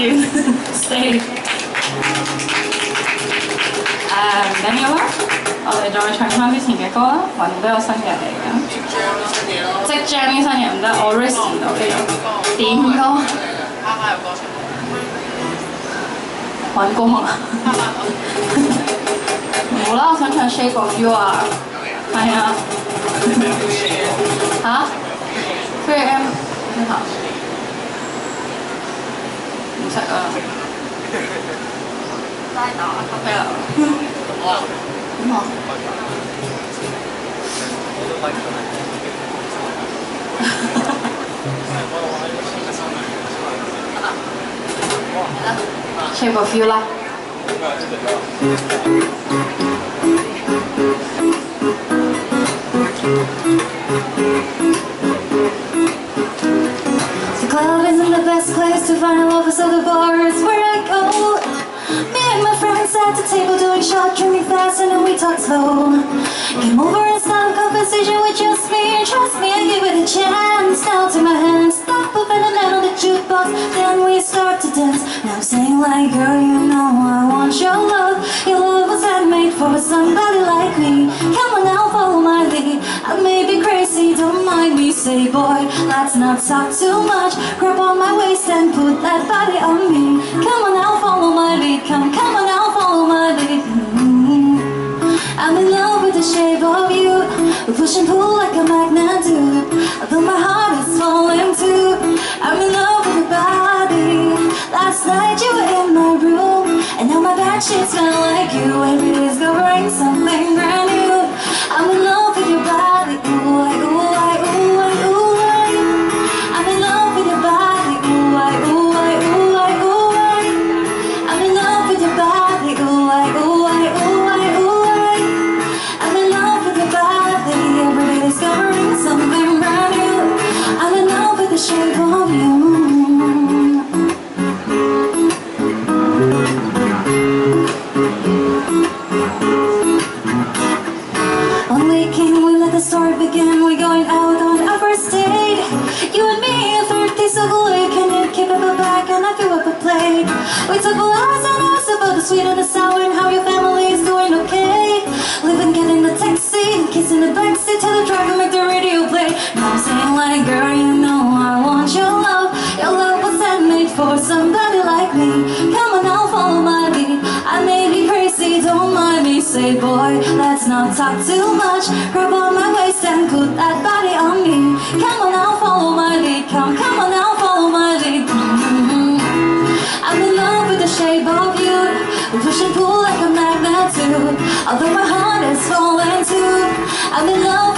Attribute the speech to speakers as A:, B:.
A: You stay.
B: 誒唔緊要啦，我哋再唱翻之前嘅歌啦，雲都有新嘅嚟嘅。即將啲新嘢唔得，我 risk 唔到呢個點歌。揾工啊！冇啦，我想唱 Shape of You 啊，係啊。嚇？Three M 嚇？唔識啊。拉打係啊。點啊？Shape of You 啦。
A: Best place to find lovers, so the bar is where I go. Me and my friends at the table doing shot, drinking fast, and then we talked slow. Came over and started a conversation with just me, and trust me, I give it a chance. Now to my hands, stop up and then on the jukebox, then we start to dance. Now I'm saying like, girl, you know I want your love. Your love was handmade for somebody like me. Me. Say, boy, let's not talk too much. Grab on my waist and put that body on me. Come on now, follow my lead. Come, come on now, follow my lead. Mm. I'm in love with the shape of you. We push and pull like a magnet do. Although my heart is falling too. I'm in love with your body. Last night you were in my room, and now my bed sheets smell like you. Every day's gonna something the story began, we're going out on our first date. You and me, a third piece of We Can you keep up a back and I threw up a plate? We took hours and hours about the sweet and the sour And how your family is doing okay? Living, getting the taxi, kissing the backseat Tell the driver, make the radio play. Now I'm saying like, girl, you Say, boy, let's not talk too much. Grab on my waist and put that body on me. Come on now, follow my lead. Come, come on now, follow my lead. Mhm. I'm in love with the shape of you. We push and pull like a magnet too. Although my heart is falling too. I'm in love